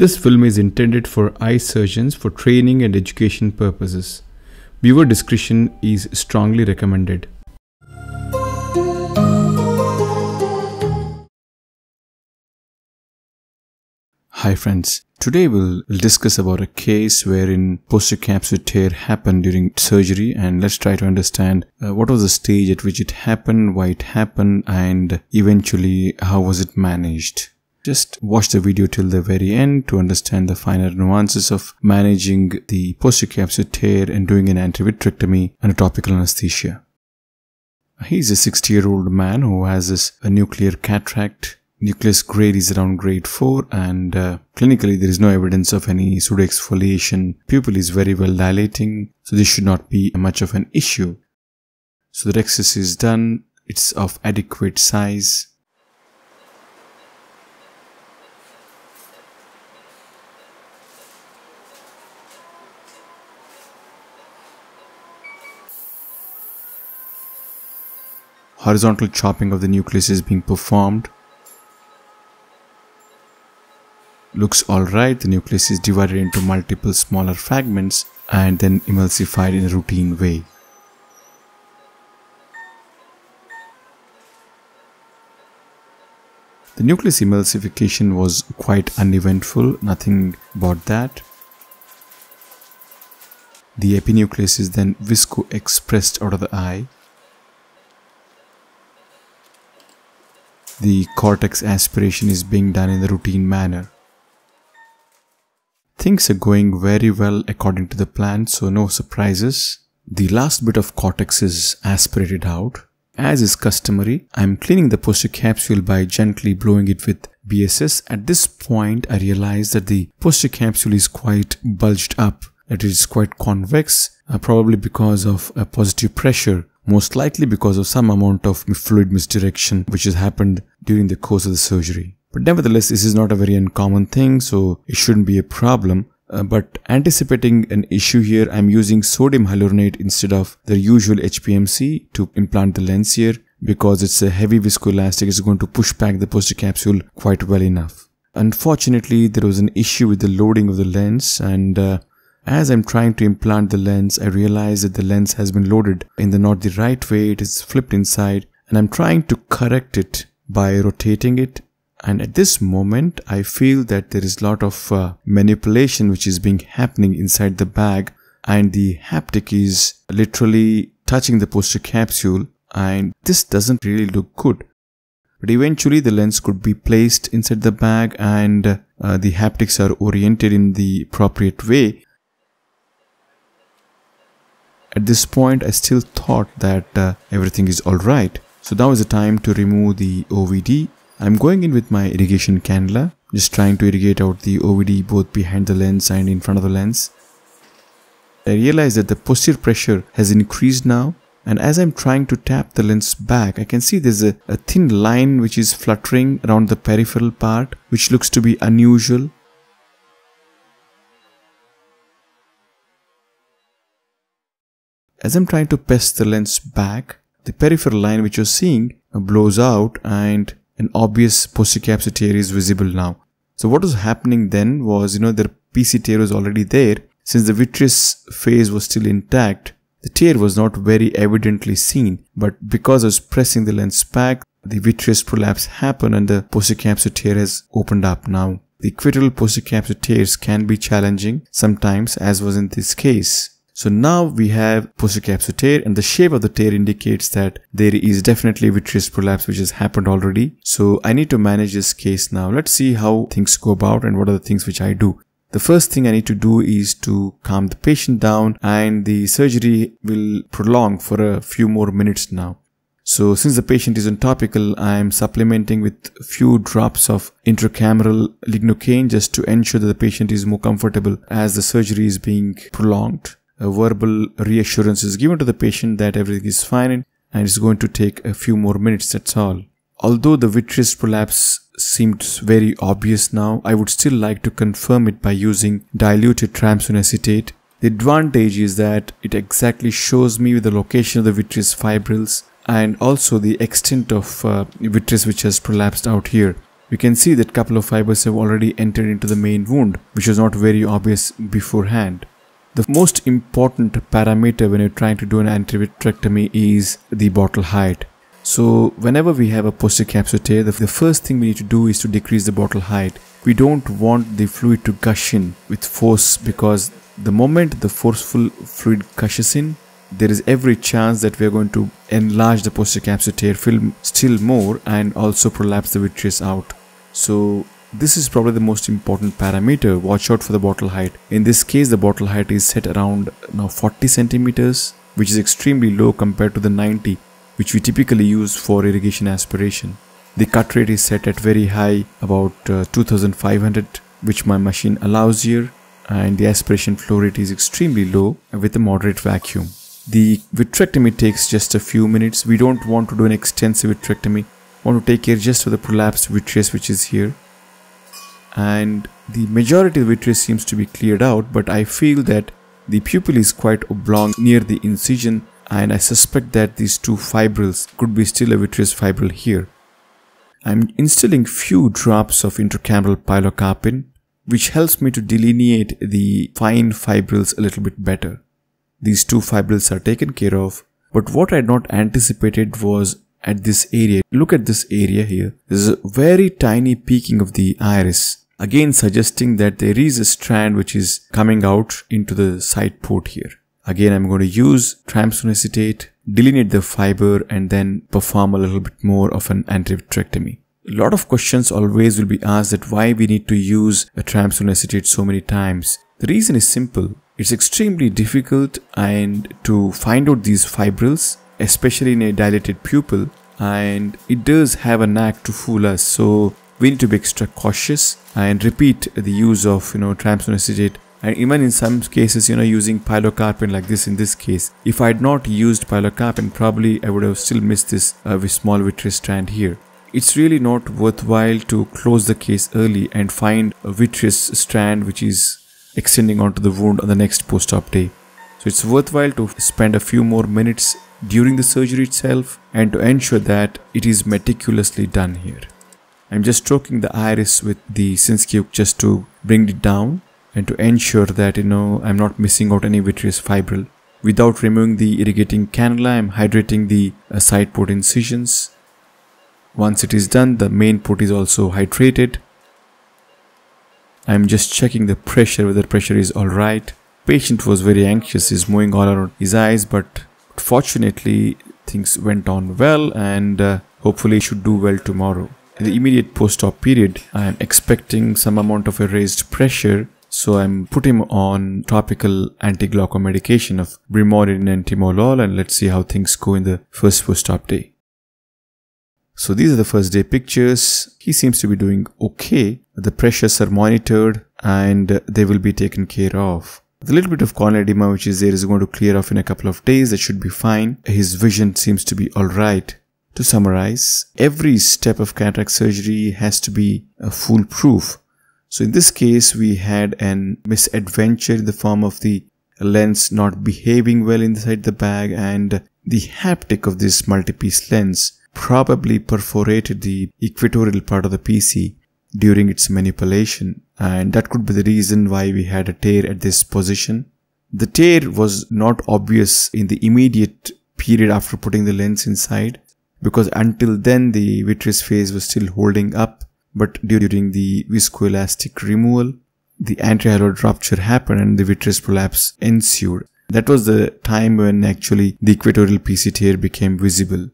This film is intended for eye surgeons for training and education purposes. Viewer discretion is strongly recommended. Hi friends, today we'll discuss about a case wherein posterior capsule tear happened during surgery and let's try to understand uh, what was the stage at which it happened, why it happened and eventually how was it managed. Just watch the video till the very end to understand the finer nuances of managing the posterior capsule tear and doing an anterior vitrectomy under topical anesthesia. He's a 60 year old man who has this a nuclear cataract. Nucleus grade is around grade 4 and uh, clinically there is no evidence of any pseudoexfoliation. Pupil is very well dilating so this should not be much of an issue. So the rhexis is done. It's of adequate size horizontal chopping of the nucleus is being performed. Looks alright, the nucleus is divided into multiple smaller fragments and then emulsified in a routine way. The nucleus emulsification was quite uneventful, nothing about that. The epinucleus is then visco-expressed out of the eye the cortex aspiration is being done in the routine manner. Things are going very well according to the plan, so no surprises. The last bit of cortex is aspirated out. As is customary, I'm cleaning the posterior capsule by gently blowing it with BSS. At this point, I realize that the posterior capsule is quite bulged up. It is quite convex, uh, probably because of a positive pressure most likely because of some amount of fluid misdirection which has happened during the course of the surgery. But nevertheless, this is not a very uncommon thing, so it shouldn't be a problem. Uh, but anticipating an issue here, I'm using sodium hyaluronate instead of the usual HPMC to implant the lens here because it's a heavy viscoelastic, it's going to push back the posterior capsule quite well enough. Unfortunately, there was an issue with the loading of the lens and uh, as I'm trying to implant the lens, I realize that the lens has been loaded in the not the right way, it is flipped inside and I'm trying to correct it by rotating it. And at this moment I feel that there is a lot of uh, manipulation which is being happening inside the bag and the haptic is literally touching the posterior capsule and this doesn't really look good. But eventually the lens could be placed inside the bag and uh, the haptics are oriented in the appropriate way at this point, I still thought that uh, everything is alright. So now is the time to remove the OVD. I'm going in with my irrigation cannula, just trying to irrigate out the OVD both behind the lens and in front of the lens. I realize that the posterior pressure has increased now and as I'm trying to tap the lens back, I can see there's a, a thin line which is fluttering around the peripheral part which looks to be unusual As I'm trying to press the lens back, the peripheral line which you're seeing blows out and an obvious posterior capsule tear is visible now. So what was happening then was, you know, the PC tear was already there. Since the vitreous face was still intact, the tear was not very evidently seen. But because I was pressing the lens back, the vitreous prolapse happened and the posterior capsule tear has opened up now. The equatorial posterior tears can be challenging sometimes as was in this case. So now we have posterior capsule tear and the shape of the tear indicates that there is definitely vitreous prolapse which has happened already. So I need to manage this case now. Let's see how things go about and what are the things which I do. The first thing I need to do is to calm the patient down and the surgery will prolong for a few more minutes now. So since the patient is on topical, I am supplementing with few drops of intracameral lignocaine just to ensure that the patient is more comfortable as the surgery is being prolonged a verbal reassurance is given to the patient that everything is fine and it's going to take a few more minutes, that's all. Although the vitreous prolapse seemed very obvious now, I would still like to confirm it by using diluted triamcinolone acetate. The advantage is that it exactly shows me the location of the vitreous fibrils and also the extent of uh, vitreous which has prolapsed out here. we can see that couple of fibers have already entered into the main wound, which was not very obvious beforehand. The most important parameter when you're trying to do an anterior vitrectomy is the bottle height. So whenever we have a posterior capsular tear, the, first thing we need to do is to decrease the bottle height. We don't want the fluid to gush in with force because the moment the forceful fluid gushes in, there is every chance that we are going to enlarge the posterior capsular tear film still more and also prolapse the vitreous out. So this is probably the most important parameter. Watch out for the bottle height. In this case, the bottle height is set around now 40 centimeters, which is extremely low compared to the 90 which we typically use for irrigation aspiration. The cut rate is set at very high, about uh, 2500, which my machine allows here, and the aspiration flow rate is extremely low with a moderate vacuum. The vitrectomy takes just a few minutes. We don't want to do an extensive vitrectomy. We want to take care just of the prolapsed vitreous which is here. And the majority of vitreous seems to be cleared out, but I feel that the pupil is quite oblong near the incision and I suspect that these two fibrils could be still a vitreous fibril here. I'm instilling few drops of intracameral pilocarpine which helps me to delineate the fine fibrils a little bit better. These two fibrils are taken care of but what I had not anticipated was at this area. Look at this area here. There's a very tiny peaking of the iris again suggesting that there is a strand which is coming out into the side port here. Again, I'm going to use triamcinolone acetate, delineate the fiber and then perform a little bit more of an anterior vitrectomy. A lot of questions always will be asked that why we need to use a triamcinolone acetate so many times. The reason is simple. It's extremely difficult and to find out these fibrils, especially in a dilated pupil, and it does have a knack to fool us. So we need to be extra cautious and repeat the use of you know acetate and even in some cases you know using pilocarpine like this in this case. If I had not used pilocarpine probably I would have still missed this uh, small vitreous strand here. It's really not worthwhile to close the case early and find a vitreous strand which is extending onto the wound on the next post-op day. So it's worthwhile to spend a few more minutes during the surgery itself and to ensure that it is meticulously done here I'm just stroking the iris with the Sinskey just to bring it down and to ensure that you know I'm not missing out any vitreous fibril. Without removing the irrigating cannula, I'm hydrating the uh, side port incisions. Once it is done, the main port is also hydrated. I'm just checking the pressure, whether pressure is alright. Patient was very anxious, he's moving all around his eyes, but fortunately things went on well and uh, hopefully should do well tomorrow. In the immediate post-op period, I am expecting some amount of a raised pressure so I'm putting him on topical anti-glaucoma medication of brimonidine and timolol and let's see how things go in the first post-op day. So these are the first day pictures. He seems to be doing okay. The pressures are monitored and they will be taken care of. The little bit of corneal edema which is there is going to clear off in a couple of days. That should be fine. His vision seems to be alright. To summarize, every step of cataract surgery has to be uh, foolproof. So in this case, we had an misadventure in the form of the lens not behaving well inside the bag and the haptic of this multi-piece lens probably perforated the equatorial part of the PC during its manipulation and that could be the reason why we had a tear at this position. The tear was not obvious in the immediate period after putting the lens inside because until then the vitreous face was still holding up but during the viscoelastic removal, the anterior rupture happened and the vitreous prolapse ensued. That was the time when actually the equatorial PC tear became visible.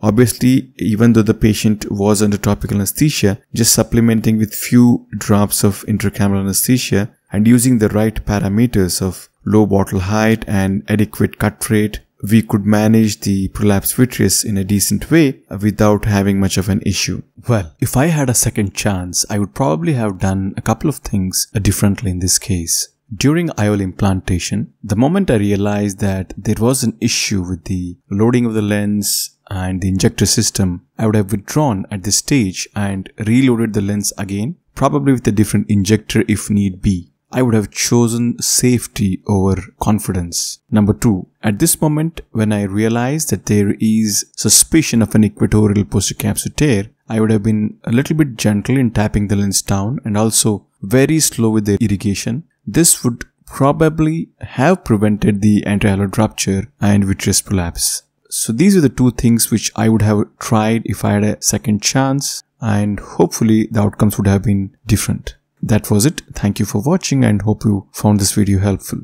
Obviously, even though the patient was under topical anesthesia, just supplementing with few drops of intracameral anesthesia and using the right parameters of low bottle height and adequate cut rate we could manage the prolapse vitreous in a decent way without having much of an issue. Well, if I had a second chance, I would probably have done a couple of things differently in this case. During IOL implantation, the moment I realized that there was an issue with the loading of the lens and the injector system, I would have withdrawn at this stage and reloaded the lens again, probably with a different injector if need be. I would have chosen safety over confidence. Number two, at this moment, when I realized that there is suspicion of an equatorial posterior capsular tear, I would have been a little bit gentle in tapping the lens down and also very slow with the irrigation. This would probably have prevented the anterior hyaloid rupture and vitreous prolapse. So these are the two things which I would have tried if I had a second chance and hopefully the outcomes would have been different. That was it. Thank you for watching and hope you found this video helpful.